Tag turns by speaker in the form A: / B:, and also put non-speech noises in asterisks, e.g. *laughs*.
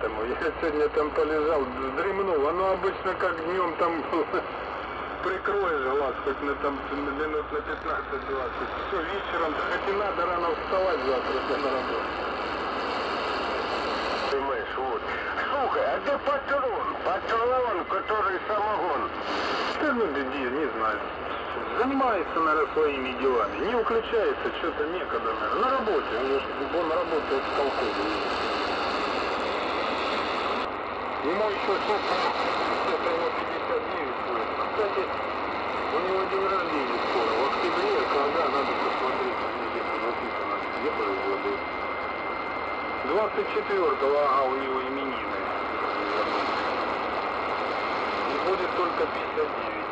A: Тому я сегодня там полежал, дремнул. Оно обычно как днем там *laughs* прикроешь глаз, хоть на там минут на 15-20. Все, вечером, хоть и надо рано вставать завтра на работу.
B: Понимаешь, вот. Слухай, а где патрон? Патрон, который самогон.
A: Да ну, да, не, знаю. Занимается, наверное, своими делами. Не включается, что-то некогда, наверное. На работе. Он, же- он работает в колхозе. Ему еще сколько? Это ему 59 будет. Кстати, у него день рождения скоро. В октябре, когда надо посмотреть, где-то написано, где производит. 24-го, ага, у него именины. И будет только 59.